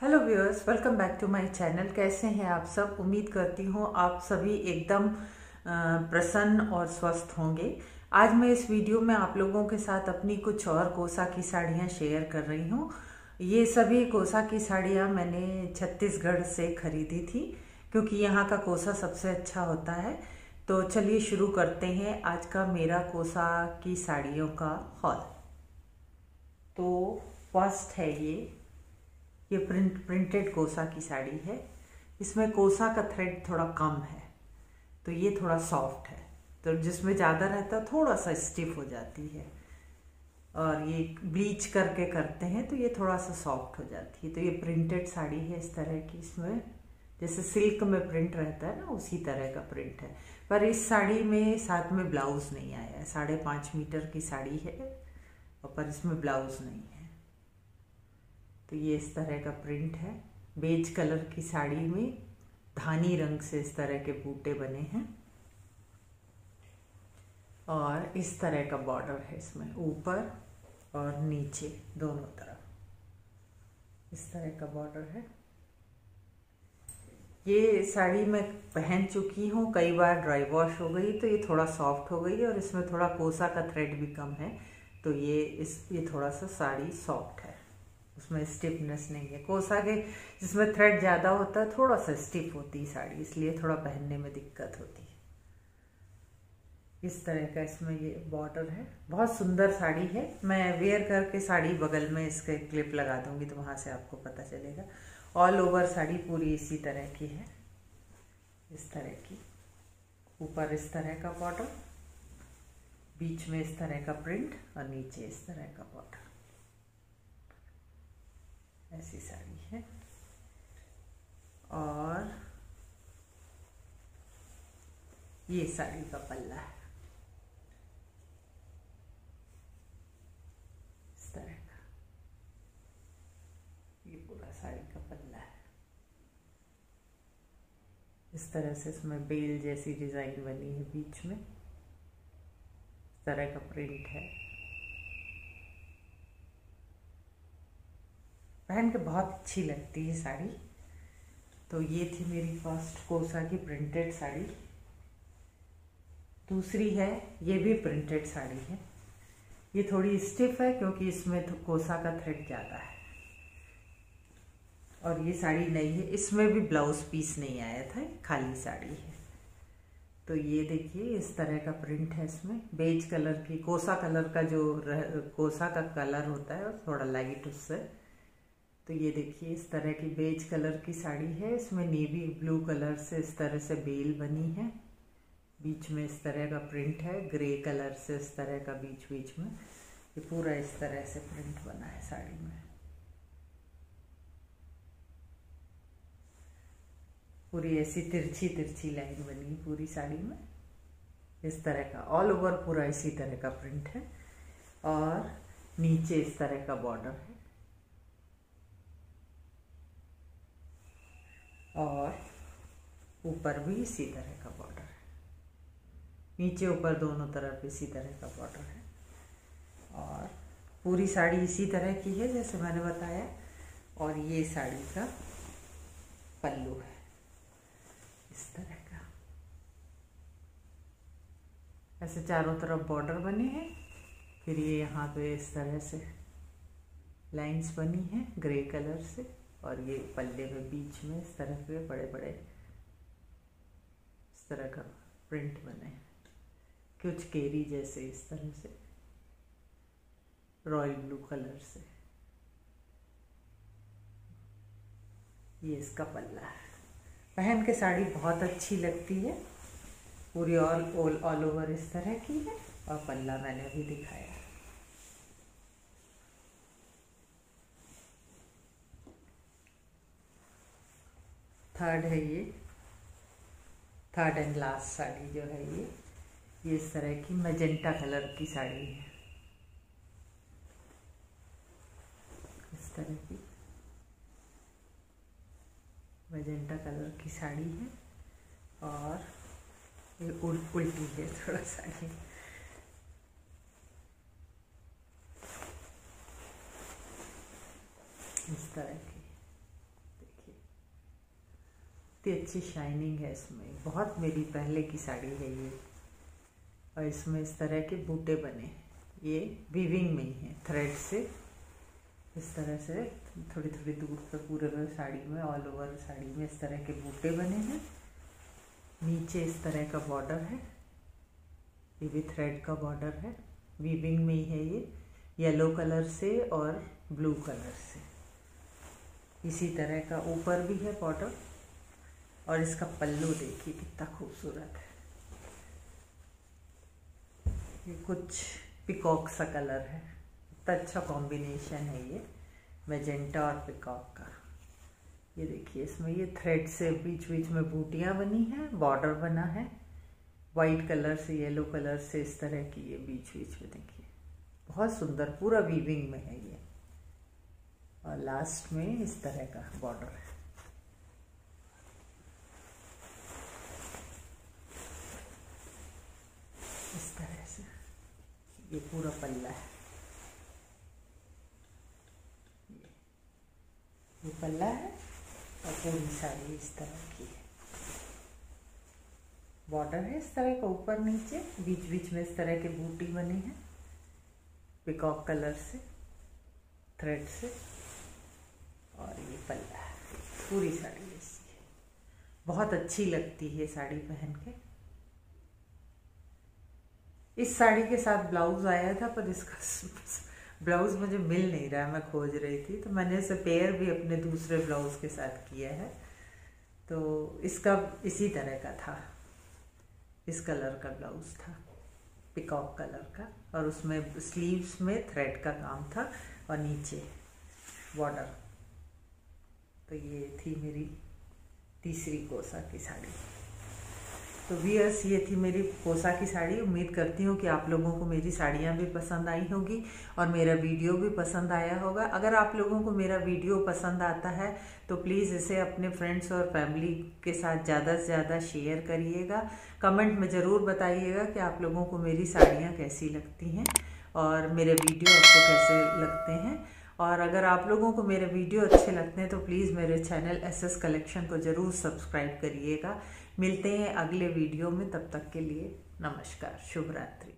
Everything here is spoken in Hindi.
Hello viewers welcome back to my channel कैसे हैं आप सब? उम्मीद करती हूँ आप सभी एकदम प्रसन्न और स्वस्थ होंगे। आज मैं इस वीडियो में आप लोगों के साथ अपनी कुछ और कोसा की साड़ियाँ शेयर कर रही हूँ। ये सभी कोसा की साड़ियाँ मैंने छत्तीसगढ़ से खरीदी थी, क्योंकि यहाँ का कोसा सबसे अच्छा होता है। तो चलिए शुरू करते हैं आज का मेरा कोसा की साड़ियों का हॉल तो फ़र्स्ट है ये। ये प्रिंट प्रिंटेड कोसा की साड़ी है। इसमें कोसा का थ्रेड थोड़ा कम है तो ये थोड़ा सॉफ्ट है। तो जिसमें ज़्यादा रहता है, थोड़ा सा स्टिफ हो जाती है। और ये ब्लीच करके करते हैं तो ये थोड़ा सा सॉफ्ट हो जाती है। तो ये प्रिंटेड साड़ी है इस तरह की इसमें। जैसे सिल्क में प्रिंट रहता है ना, उसी तरह का प्रिंट है। पर इस साड़ी में साथ में ब्लाउज नहीं आया है। साढ़े पाँच मीटर की साड़ी है, और पर इसमें ब्लाउज नहीं है। तो ये इस तरह का प्रिंट है। बेज कलर की साड़ी में धानी रंग से इस तरह के बूटे बने हैं। और इस तरह का बॉर्डर है इसमें, ऊपर और नीचे, दोनों तरफ़। इस तरह का बॉर्डर है। ये साड़ी मैं पहन चुकी हूँ, कई बार ड्राई वॉश हो गई तो ये थोड़ा सॉफ्ट हो गई और इसमें थोड़ा कोसा का थ्रेड भी कम है। तो ये इस, ये थोड़ा सा साड़ी सॉफ्ट है। उसमें स्टिफनेस नहीं है। कोसा के जिसमें थ्रेड ज़्यादा होता है, थोड़ा सा स्टिफ होती है साड़ी, इसलिए थोड़ा पहनने में दिक्कत होती है। इस तरह का इसमें ये बॉर्डर है। बहुत सुंदर साड़ी है। मैं वेयर करके साड़ी बगल में इसके क्लिप लगा दूँगी तो वहाँ से आपको पता चलेगा। ऑल ओवर साड़ी पूरी इसी तरह की है। इस तरह की। ऊपर इस तरह का बॉर्डर बीच में इस तरह का प्रिंट और नीचे इस तरह का बॉर्डर ऐसी साड़ी है। और ये साड़ी का पल्ला है। इस तरह का। ये पूरा साड़ी का पल्ला है। इस तरह से इसमें बेल जैसी डिज़ाइन बनी है बीच में। इस तरह का प्रिंट है। पहन के बहुत अच्छी लगती है साड़ी। तो ये थी मेरी फ़र्स्ट कोसा की प्रिंटेड साड़ी। दूसरी है, ये भी प्रिंटेड साड़ी है। ये थोड़ी स्टिफ है क्योंकि इसमें तो कोसा का थ्रेड ज़्यादा है। और ये साड़ी नई है, इसमें भी ब्लाउज पीस नहीं आया था खाली साड़ी है। तो ये देखिए, इस तरह का प्रिंट है इसमें। बेज कलर की, कोसा कलर का जो कोसा का कलर होता है थोड़ा लाइट उससे। तो ये देखिए, इस तरह की बेज कलर की साड़ी है। इसमें नेवी ब्लू कलर से इस तरह से बेल बनी है। बीच में इस तरह का प्रिंट है। ग्रे कलर से इस तरह का बीच बीच में। ये पूरा इस तरह से प्रिंट बना है साड़ी में। पूरी ऐसी तिरछी तिरछी लाइन बनी पूरी साड़ी में। इस तरह का ऑल ओवर पूरा इसी तरह का प्रिंट है। और नीचे इस तरह का बॉर्डर है। और ऊपर भी इसी तरह का बॉर्डर है। नीचे ऊपर दोनों तरफ़ इसी तरह का बॉर्डर है। और पूरी साड़ी इसी तरह की है जैसे मैंने बताया, और ये साड़ी का पल्लू है। इस तरह का। ऐसे चारों तरफ़ बॉर्डर बने हैं, फिर ये यहाँ पे इस तरह से लाइंस बनी हैं ग्रे कलर से। और ये पल्ले में बीच में इस तरह के बड़े बड़े इस तरह का प्रिंट बने। कुछ केरी जैसे इस तरह से। रॉयल ब्लू कलर से। ये इसका पल्ला है। पहन के साड़ी बहुत अच्छी लगती है। पूरी ऑल ऑल ऑल ओवर इस तरह की है। और पल्ला मैंने अभी दिखाया थर्ड है ये। थर्ड एंड लास्ट साड़ी जो है ये। ये इस तरह की मजेंटा कलर की साड़ी है। इस तरह की मजेंटा कलर की साड़ी है। और ये उल, उल्टी है थोड़ा साड़ी इस तरह की। कितनी अच्छी शाइनिंग है इसमें। बहुत मेरी पहले की साड़ी है ये। और इसमें इस तरह के बूटे बने ये वीविंग में ही है थ्रेड से। इस तरह से थोड़ी थोड़ी दूर पर पूरे में साड़ी में ऑल ओवर साड़ी में इस तरह के बूटे बने हैं। नीचे इस तरह का बॉर्डर है। ये भी थ्रेड का बॉर्डर है। वीविंग में ही है ये। येलो कलर से और ब्लू कलर से। इसी तरह का ऊपर भी है बॉर्डर और इसका पल्लू देखिए कितना खूबसूरत है। ये कुछ पिकॉक सा कलर है। इतना अच्छा कॉम्बिनेशन है ये मेजेंटा और पिकॉक का। ये देखिए, इसमें ये थ्रेड से बीच बीच में बूटियाँ बनी हैं बॉर्डर बना है। वाइट कलर से येलो कलर से इस तरह की ये बीच बीच में देखिए। बहुत सुंदर, पूरा वीविंग में है ये। और लास्ट में इस तरह का बॉर्डर है। इस तरह से? ये पूरा पल्ला है। ये पल्ला है और पूरी साड़ी इस तरह की है। बॉर्डर है इस तरह का, ऊपर नीचे बीच बीच में इस तरह के बूटी बनी है पिकॉक कलर से थ्रेड से, और ये पल्ला है। पूरी साड़ी ऐसी है। बहुत अच्छी लगती है साड़ी पहन के। इस साड़ी के साथ ब्लाउज आया था, पर इसका ब्लाउज मुझे मिल नहीं रहा मैं खोज रही थी। तो मैंने इसे पेयर भी अपने दूसरे ब्लाउज के साथ किया है। तो इसका इसी तरह का था। इस कलर का ब्लाउज था पिकॉक कलर का, और उसमें स्लीव्स में थ्रेड का काम था, और नीचे बॉर्डर तो ये थी मेरी तीसरी कोसा की साड़ी। तो वीयर्स ये थी मेरी कोसा की साड़ी। उम्मीद करती हूँ कि आप लोगों को मेरी साड़ियाँ भी पसंद आई होगी और मेरा वीडियो भी पसंद आया होगा। अगर आप लोगों को मेरा वीडियो पसंद आता है तो प्लीज़ इसे अपने फ्रेंड्स और फैमिली के साथ ज़्यादा से ज़्यादा शेयर करिएगा। कमेंट में ज़रूर बताइएगा कि आप लोगों को मेरी साड़ियाँ कैसी लगती हैं और मेरे वीडियो आपको कैसे लगते हैं। और अगर आप लोगों को मेरे वीडियो अच्छे लगते हैं तो प्लीज़ मेरे चैनल एस एस कलेक्शन को ज़रूर सब्सक्राइब करिएगा। मिलते हैं अगले वीडियो में तब तक के लिए नमस्कार शुभ रात्रि।